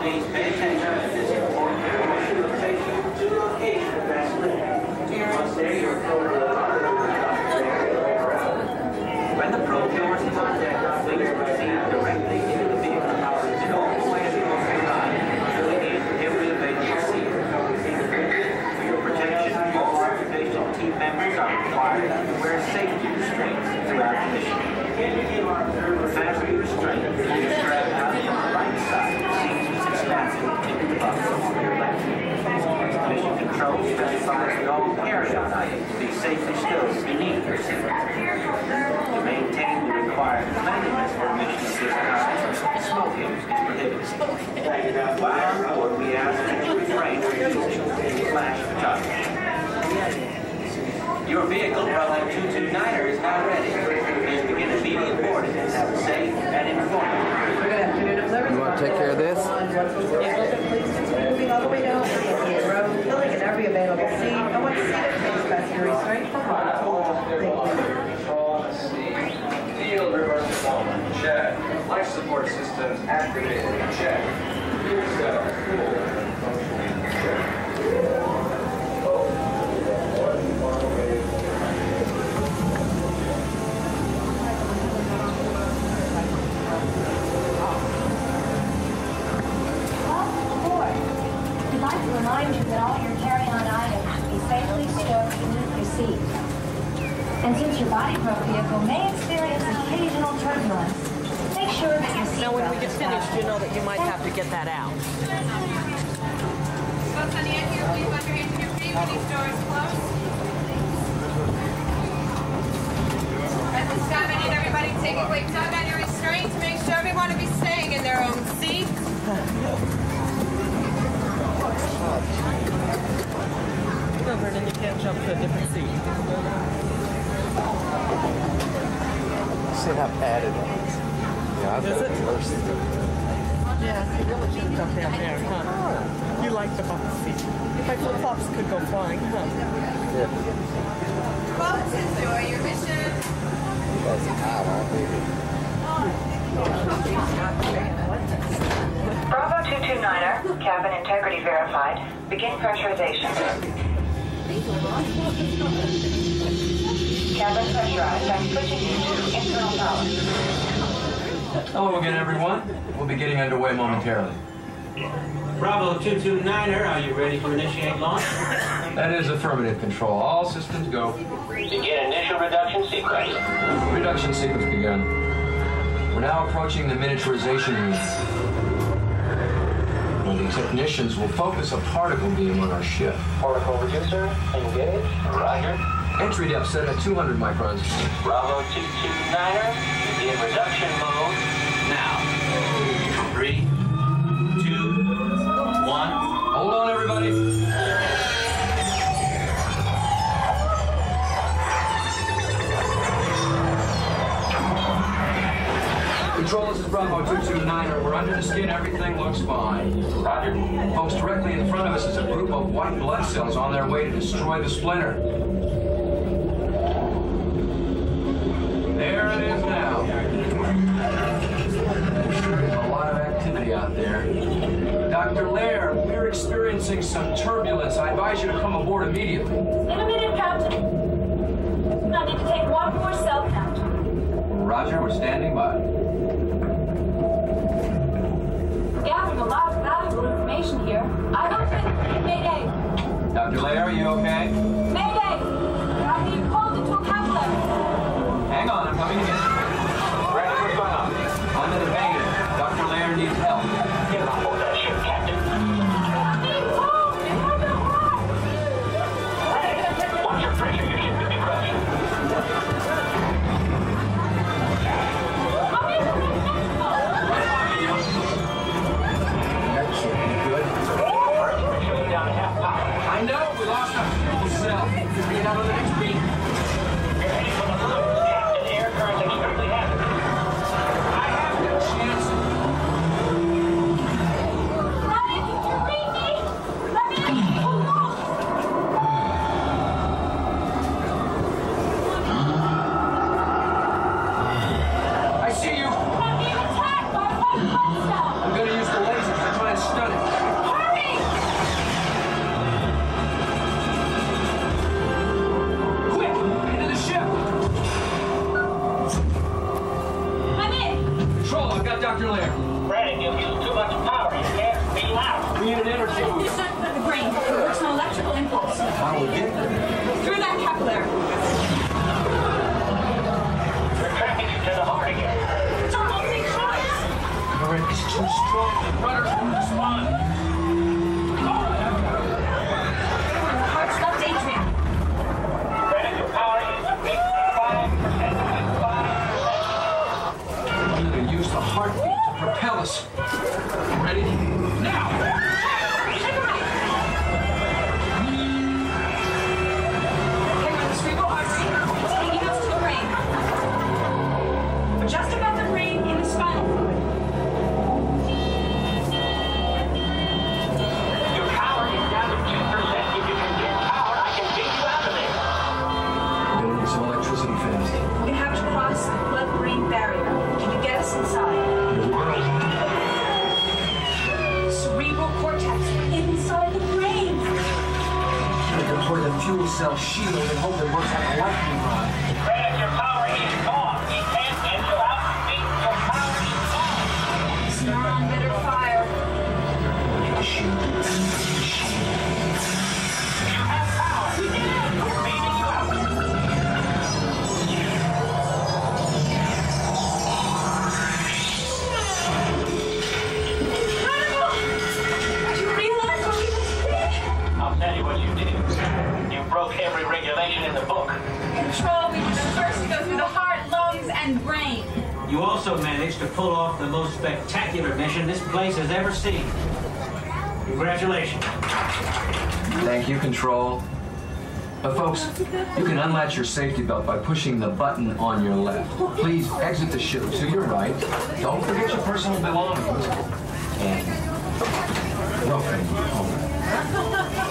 Please pay attention to this important information will take you to the location of that slip. Once there, you're told to When the probe doors is on deck, please proceed directly into the vehicle. Don't waste more time until we need every available seat. For your protection, all occupational team members are required to wear safety restraints throughout the mission. Fasten restraint will be strapped out on the right side of the seat as it's fastened into the buckle on your left. Mission control specifies that all carry-on items be safely stowed beneath your seat. To maintain the required cleanliness for a mission of this kind, smoking is prohibited. While on board, we ask that you refrain from using any flash photography. Your vehicle, Bravo 229er, is now ready. Please begin immediate boarding. Have a safe and informative. Good afternoon. You wanna Please continue moving all the way down the road, filling in every available seat. Please fasten your restraint for harm. Thank you. Field reverse check. Life support systems activated, check. Fuel cell, remind you that all your carry-on items be safely stored beneath your seat. And since your body pro vehicle may experience occasional turbulence, make sure that your seatbelt Now, when we get is finished, you fastened. know that you might have to get that out. Folks on the end here, please put your hands in your feet when these doors close. At this time, I need everybody to take a quick tug on your restraint to make sure everyone will be staying in their own seat. Vernon, you can't jump to a different seat. See how padded it is. Yeah, I've Is got it? it worse. Yeah, you really should jump down there, huh? You like the box seat. My flip-flops could go flying, huh? Yeah. Folks, enjoy your mission. That's hot, aren't they? Bravo 229er, cabin integrity verified. Begin pressurization. Cabin pressurized. I'm switching you to internal power. Hello again, everyone. We'll be getting underway momentarily. Bravo 229er, are you ready to initiate launch? That is affirmative control. All systems go. Begin initial reduction sequence. Reduction sequence begun. We're now approaching the miniaturization unit. Where the technicians will focus a particle beam on our ship. Particle reducer, engage. Roger. Entry depth set at 200 microns. Bravo 229er, begin reduction mode now. Three, two, one. Hold on, everybody. Control, this is Bravo 229er. We're under the skin. Everything looks fine. Roger. Folks, directly in front of us is a group of white blood cells on their way to destroy the splinter. There it is now. There's a lot of activity out there. Dr. Lair, we're experiencing some turbulence. I advise you to come aboard immediately. In a minute, Captain. I need to take one more cell count. Roger, we're standing by. A lot of valuable information here. I hope it. Mayday. Dr. Lair, are you okay? Cell. Get out of the next beat. Dr. Lair. Deploy the fuel cell shield and hope it works like a lightning rod. Grant, your power is gone. Broke every regulation in the book. Control, we were the first to go through the heart, lungs, and brain. You also managed to pull off the most spectacular mission this place has ever seen. Congratulations. Thank you, Control. But folks, you can unlatch your safety belt by pushing the button on your left. Please exit the ship to your right. Don't forget your personal belongings. And welcome home.